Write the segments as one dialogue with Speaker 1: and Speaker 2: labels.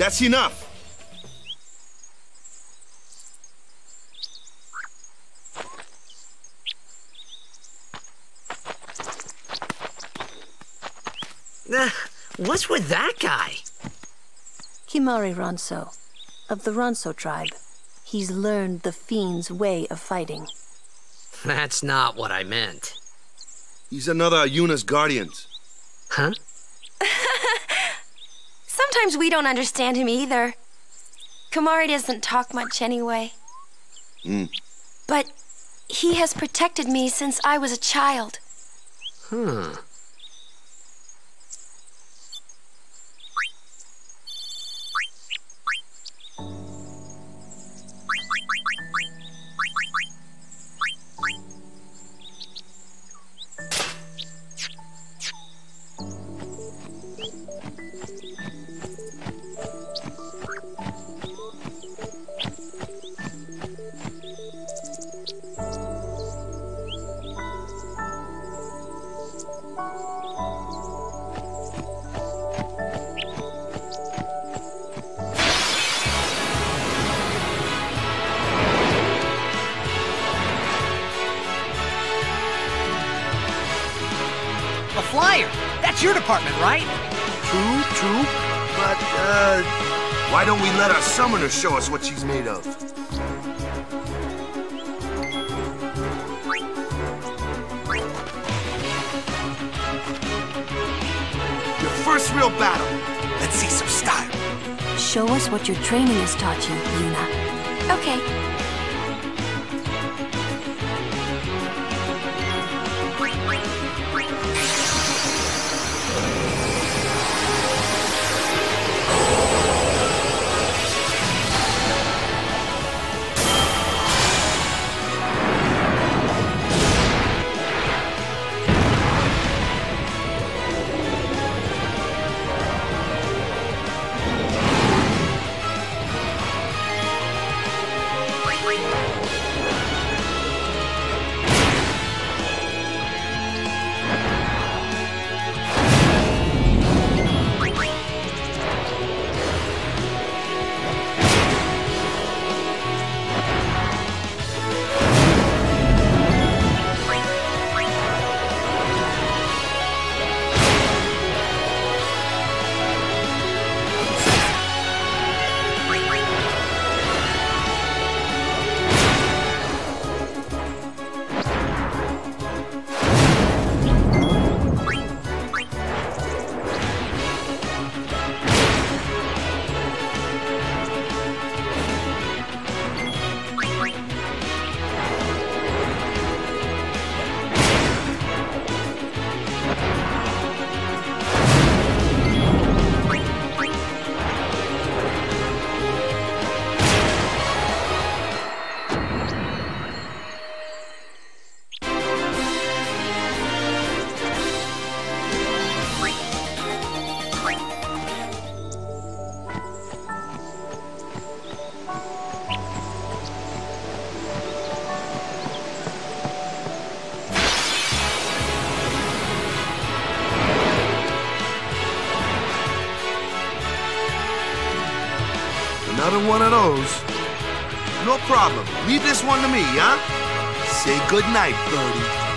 Speaker 1: That's enough.
Speaker 2: Uh, what's with that guy?
Speaker 3: Kimahri Ronso, of the Ronso tribe. He's learned the Fiend's way of fighting.
Speaker 2: That's not what I meant.
Speaker 1: He's another Yuna's guardians.
Speaker 2: Huh?
Speaker 4: Sometimes we don't understand him either. Kimahri doesn't talk much anyway.
Speaker 1: Hmm.
Speaker 4: But he has protected me since I was a child.
Speaker 2: Hmm.
Speaker 5: Right?
Speaker 1: True, true. But, uh, why don't we let our summoner show us what she's made of? Your first real battle. Let's see some style.
Speaker 3: Show us what your training has taught you, Yuna.
Speaker 4: Okay.
Speaker 1: Problem. Leave this one to me, huh? Say good night, birdie.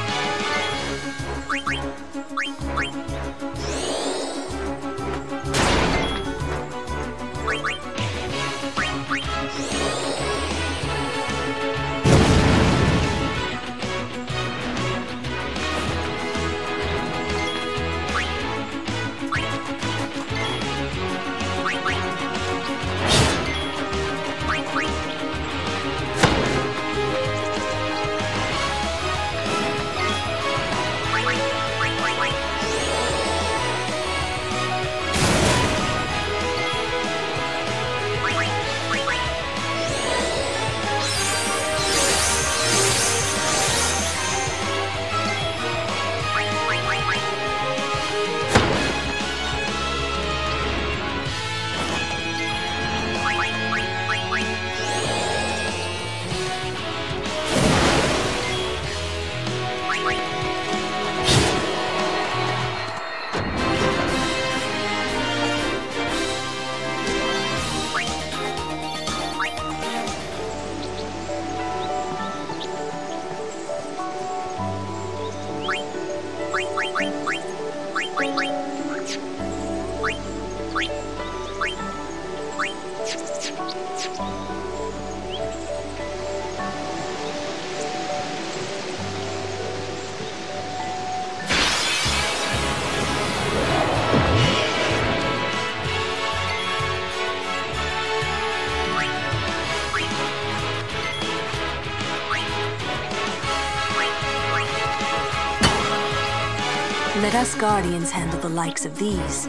Speaker 3: Guardians handle the likes of these.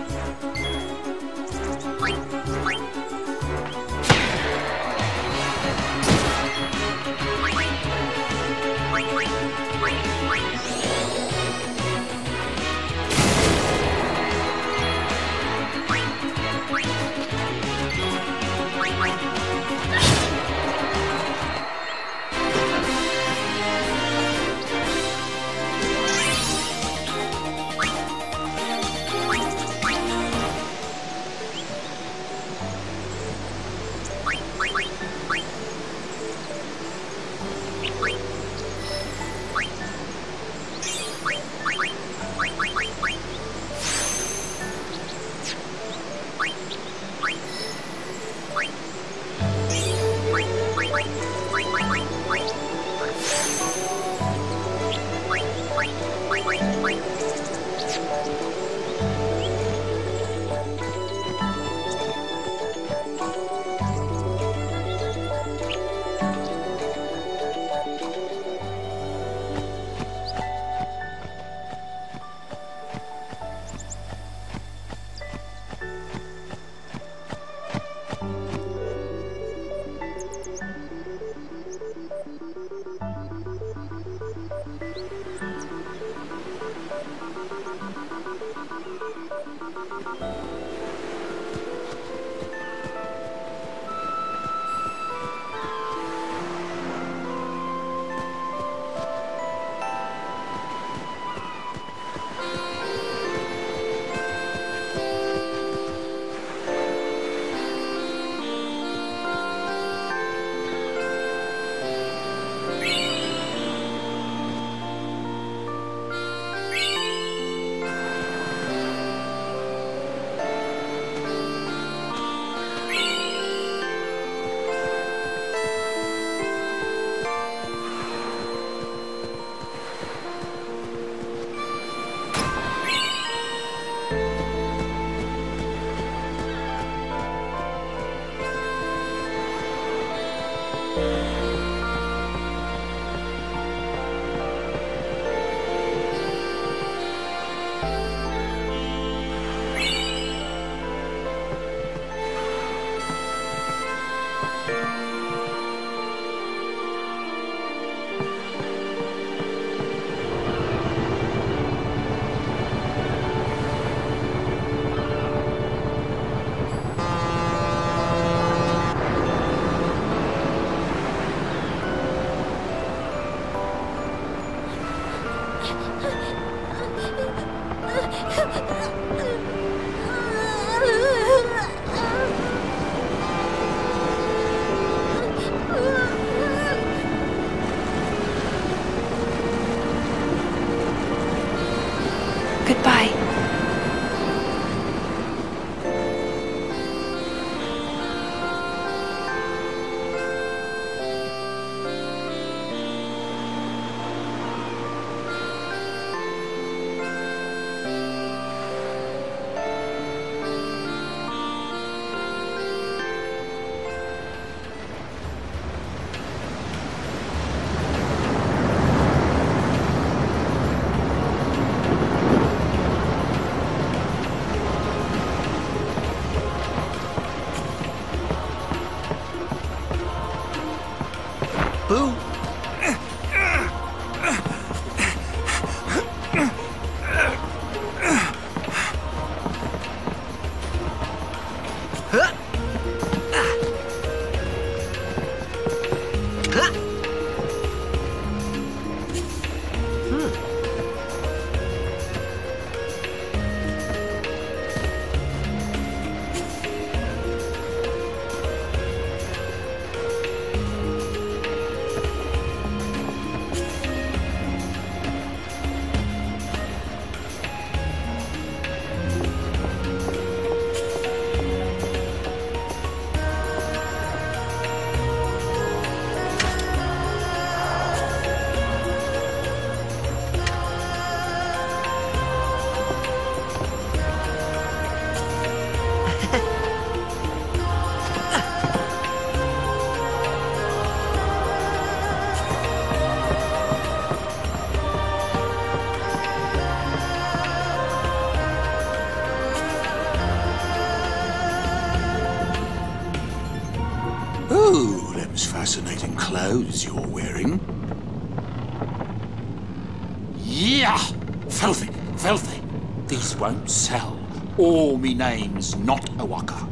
Speaker 6: Won't sell. All me name's not O'aka.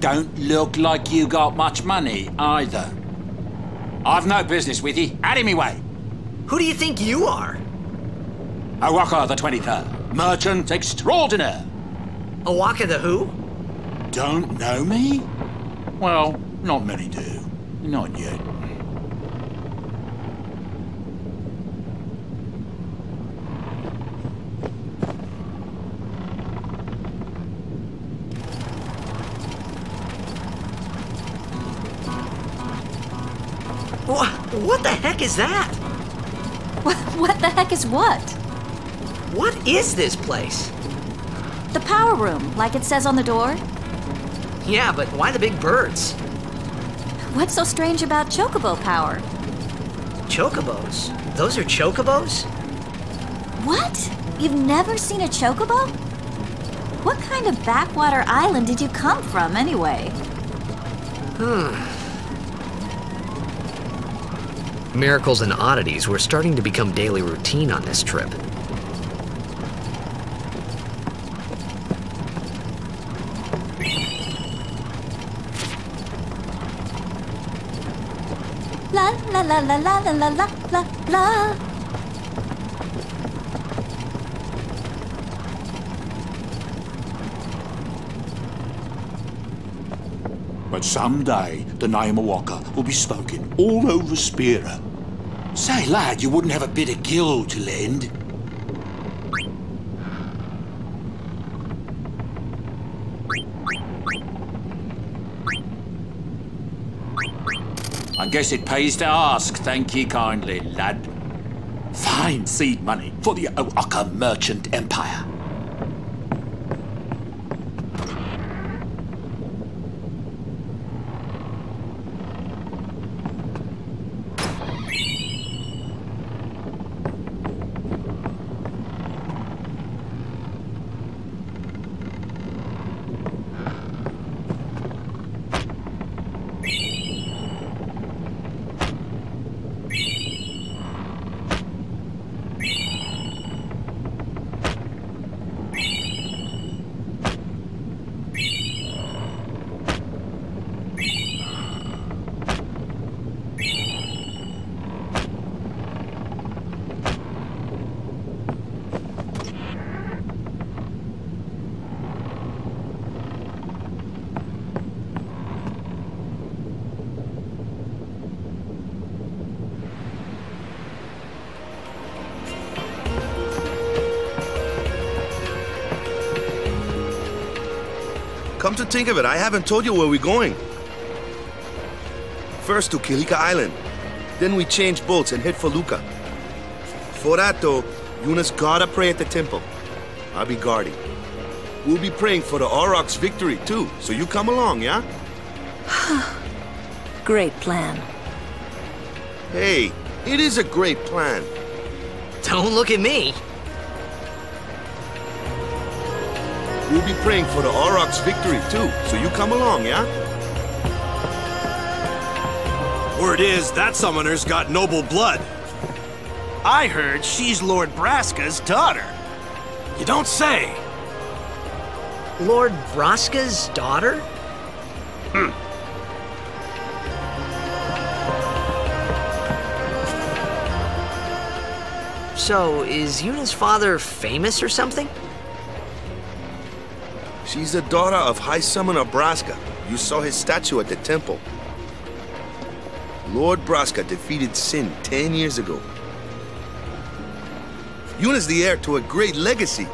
Speaker 6: Don't look like you got much money either. I've no business with you. Out of me way.
Speaker 2: Who do you think you are?
Speaker 6: O'aka the 23rd, merchant extraordinaire.
Speaker 2: O'aka the who?
Speaker 6: Don't know me? Well, not many do. Not yet.
Speaker 2: What, what the heck is that?
Speaker 7: What, what the heck is what?
Speaker 2: What is this place?
Speaker 7: The power room, like it says on the door?
Speaker 2: Yeah, but why the big birds?
Speaker 7: What's so strange about chocobo power?
Speaker 2: Chocobos? Those are chocobos?
Speaker 7: What? You've never seen a chocobo? What kind of backwater island did you come from, anyway? Hmm.
Speaker 2: Miracles and oddities were starting to become daily routine on this trip.
Speaker 7: La la la la la la la la la
Speaker 6: someday the name of Walker will be spoken all over Spira. Say, lad, you wouldn't have a bit of gil to lend? I guess it pays to ask, thank ye kindly, lad. Fine seed money for the O'aka merchant empire.
Speaker 1: Come to think of it, I haven't told you where we're going. First to Kilika Island. Then we change boats and head for Luca. For that, though, Yuna's gotta pray at the temple. I'll be guarding. We'll be praying for the Aurochs' victory, too, so you come along, yeah?
Speaker 3: Great plan.
Speaker 1: Hey, it is a great plan.
Speaker 2: Don't look at me.
Speaker 1: We'll be praying for the Aurochs' victory, too, so you come along, yeah?
Speaker 8: Word is, that summoner's got noble blood. I heard she's Lord Braska's daughter. You don't say.
Speaker 2: Lord Braska's daughter? Hmm. So, is Yuna's father famous or something?
Speaker 1: She's the daughter of High Summoner Braska. You saw his statue at the temple. Lord Braska defeated Sin ten years ago. Yuna's the heir to a great legacy.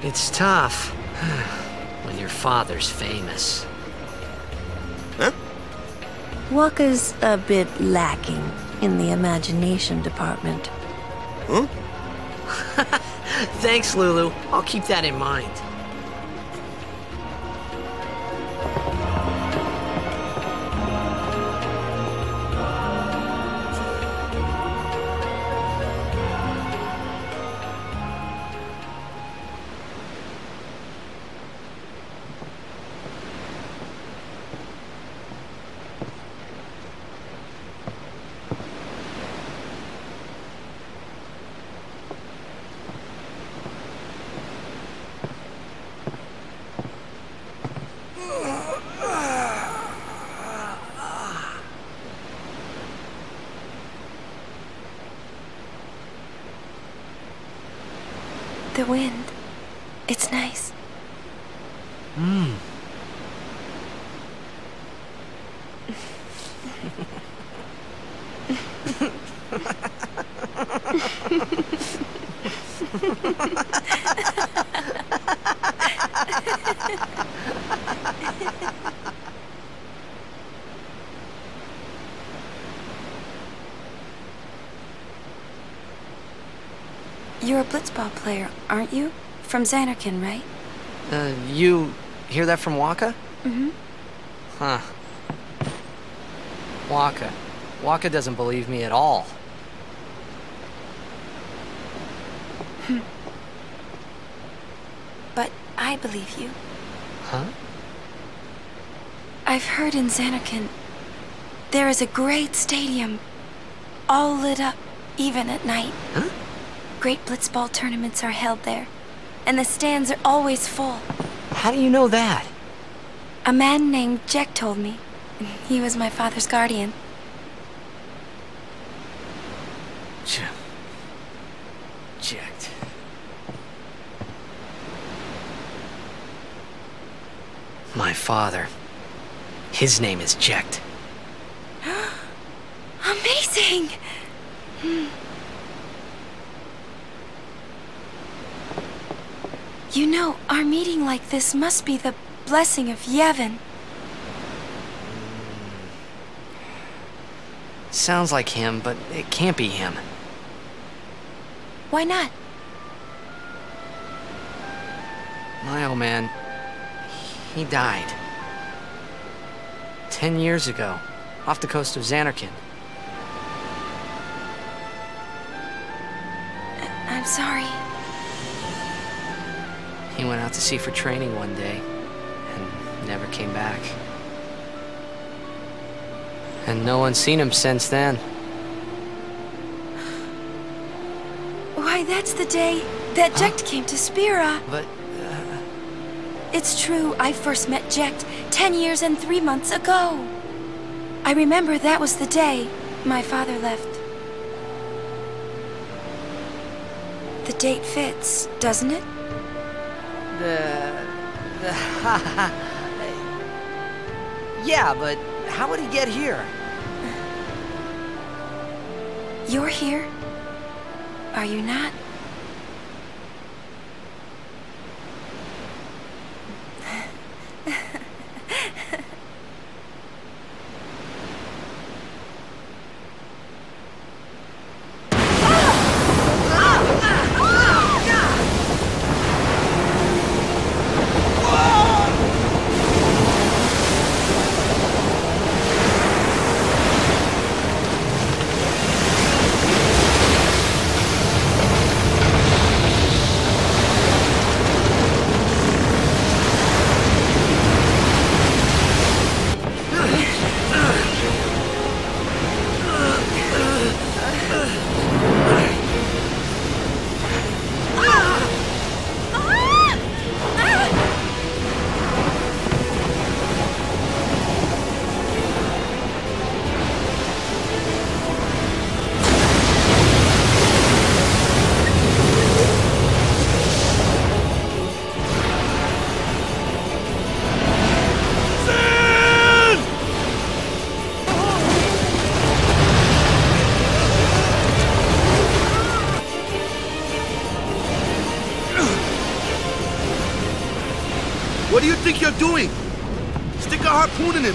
Speaker 2: It's tough when your father's famous.
Speaker 1: Huh?
Speaker 3: Wakka's a bit lacking in the imagination department.
Speaker 1: Huh?
Speaker 2: Thanks, Lulu. I'll keep that in mind.
Speaker 4: The wind. It's nice.
Speaker 2: Mmm.
Speaker 4: You're a blitzball player, aren't you? From Zanarkand, right?
Speaker 2: Uh, you hear that from Wakka?
Speaker 4: Mm-hmm.
Speaker 2: Huh. Wakka. Wakka doesn't believe me at all.
Speaker 4: But I believe you.
Speaker 2: Huh?
Speaker 4: I've heard in Zanarkand there is a great stadium, all lit up, even at night.
Speaker 2: Huh?
Speaker 4: Great blitzball tournaments are held there, and the stands are always full.
Speaker 2: How do you know that?
Speaker 4: A man named Jecht told me. He was my father's guardian.
Speaker 2: Jecht. My father. His name is Jecht.
Speaker 4: Amazing! Hmm. You know, our meeting like this must be the blessing of Yevon.
Speaker 2: Sounds like him, but it can't be him.
Speaker 4: Why not?
Speaker 2: My old man, he died. Ten years ago, off the coast of Zanarkand.
Speaker 4: I'm sorry.
Speaker 2: He went out to sea for training one day, and never came back. And no one's seen him since then.
Speaker 4: Why, that's the day that Jecht came to Spira.
Speaker 2: But uh,
Speaker 4: It's true, I first met Jecht ten years and three months ago. I remember that was the day my father left. The date fits, doesn't it?
Speaker 2: The, the yeah, but how would he get here?
Speaker 4: You're here? Are you not?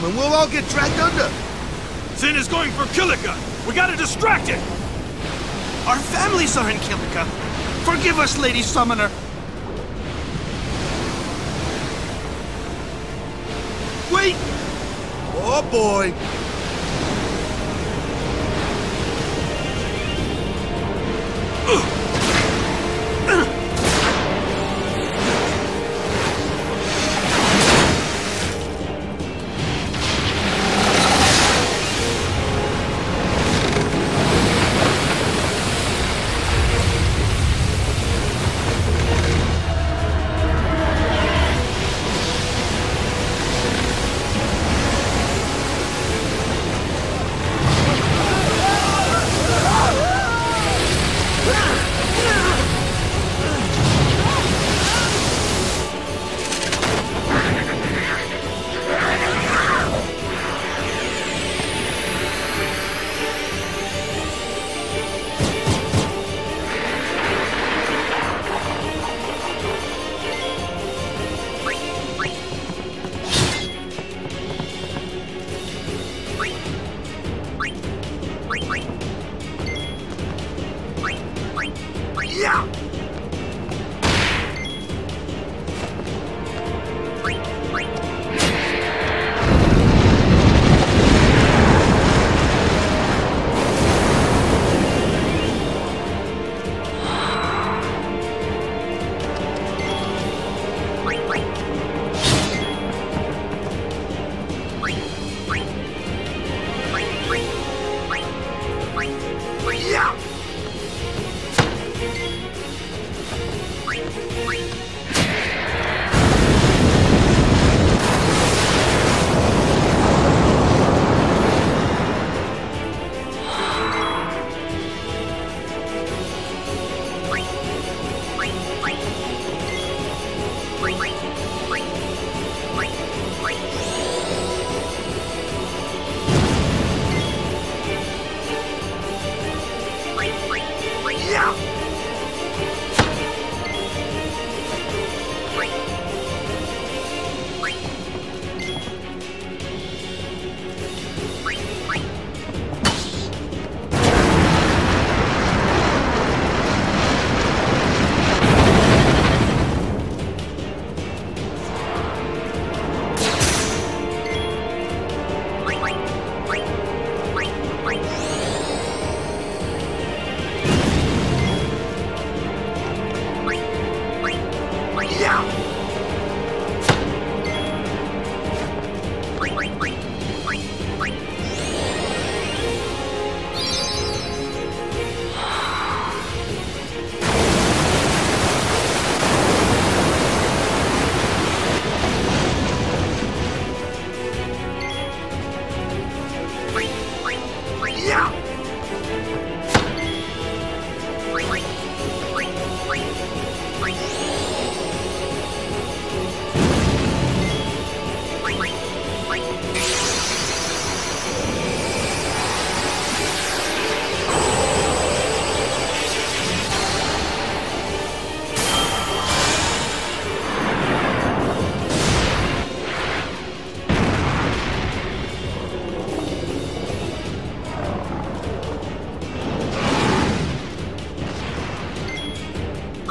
Speaker 1: And we'll all get dragged under.
Speaker 8: Sin is going for Kilika. We gotta distract it.
Speaker 9: Our families are in Kilika. Forgive us, Lady Summoner.
Speaker 1: Wait! Oh boy!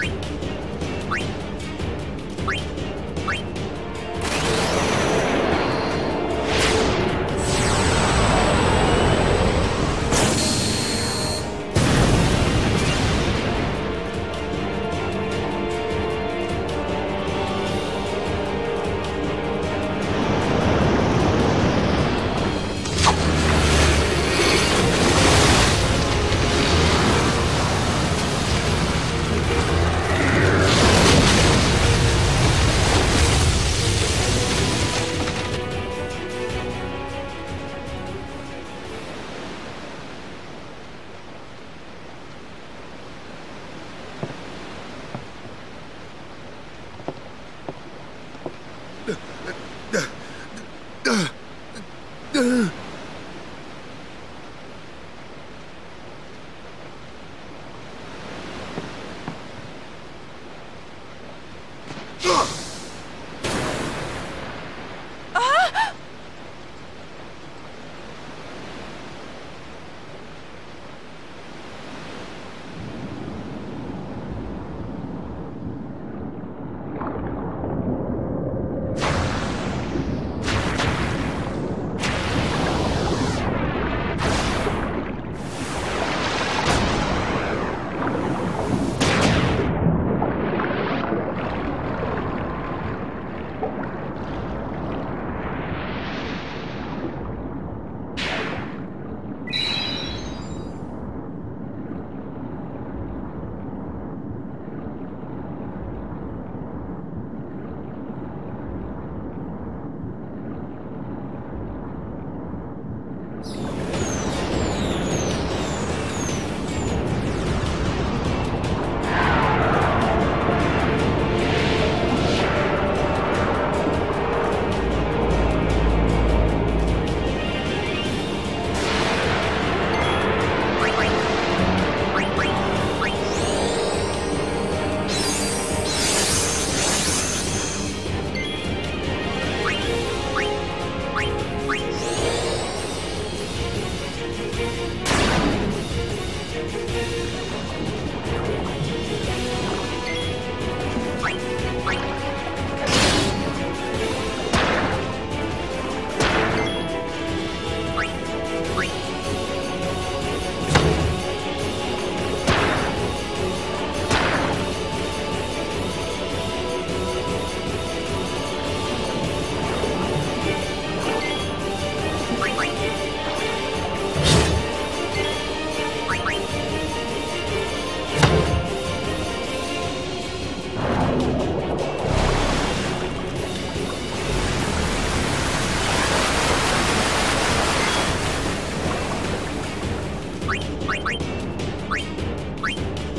Speaker 1: Bye. Bring, bring, bring, bring, bring, bring.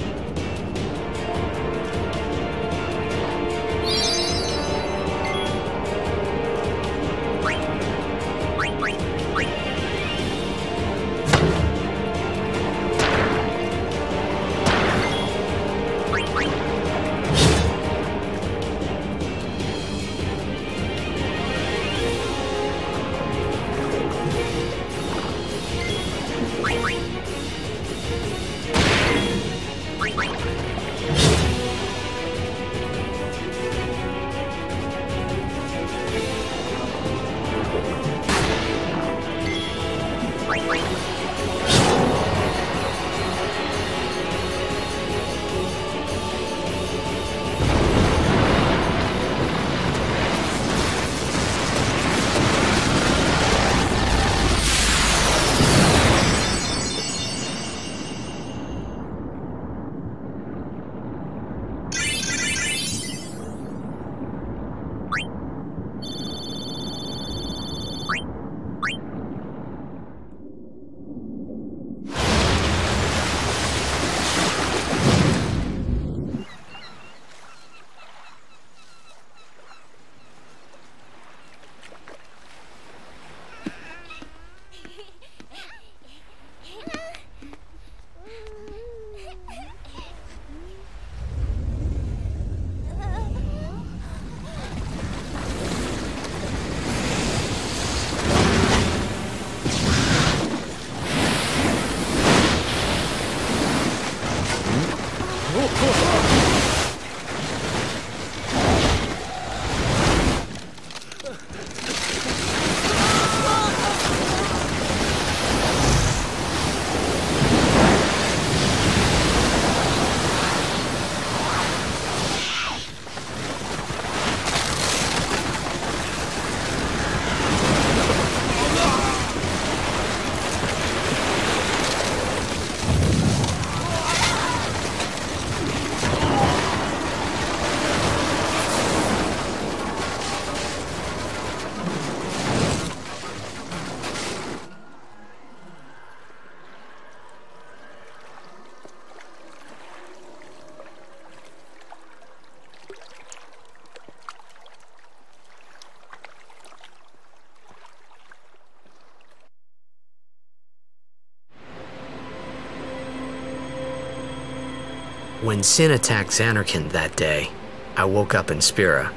Speaker 2: When Sin attacked Zanarkand that day, I woke up in Spira.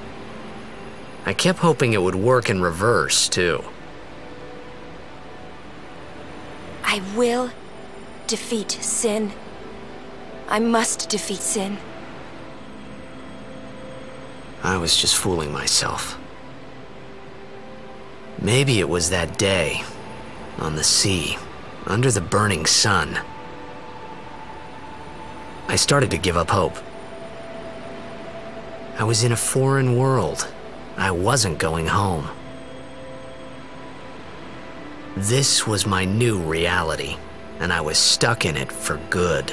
Speaker 2: I kept hoping it would work in reverse, too.
Speaker 4: I will defeat Sin. I must defeat Sin.
Speaker 2: I was just fooling myself. Maybe it was that day, on the sea, under the burning sun. I started to give up hope. I was in a foreign world. I wasn't going home. This was my new reality, and I was stuck in it for good.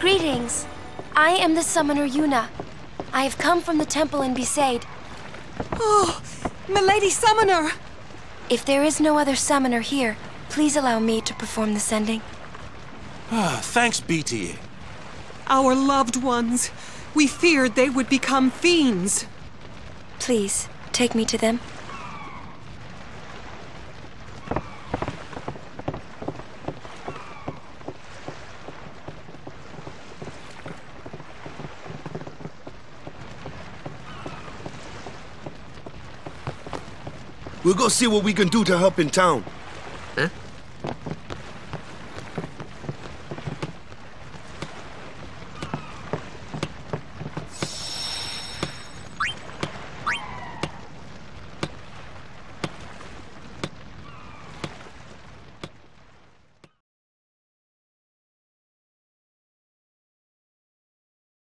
Speaker 4: Greetings. I am the summoner Yuna. I have come from the temple in Besaid.
Speaker 10: Oh, Milady Summoner!
Speaker 4: If there is no other summoner here, please allow me to perform the sending.
Speaker 8: Ah, thanks, BTA.
Speaker 10: Our loved ones. We feared they would become fiends.
Speaker 4: Please, take me to them.
Speaker 1: We'll go see what we can do to help in town.